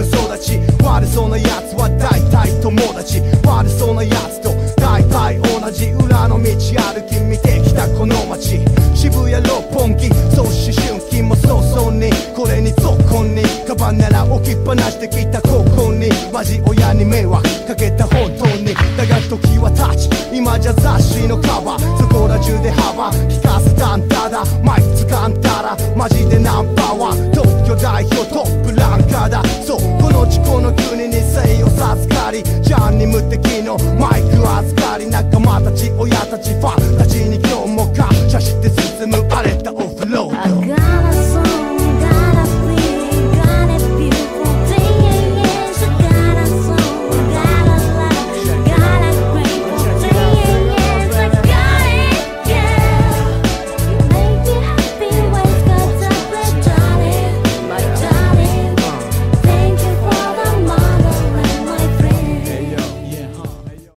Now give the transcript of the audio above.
分そう悪そうなやつは大体友達。悪そうなやつと大体同じ裏の道歩き見てきたこの街。渋谷六本木そう思春期も早々にこれに続こにカバンなら置きっぱなしてきた高校に。マジ親に迷惑かけた本当に。だが時は経ち今じゃ雑誌のカバー。そこら中で幅ひかせたんだだ。毎日か掴んだらマジでナンバーワン。東京代表トップランカーだ。そう。りジャンに無敵のマイク預かり仲間たち親たちファン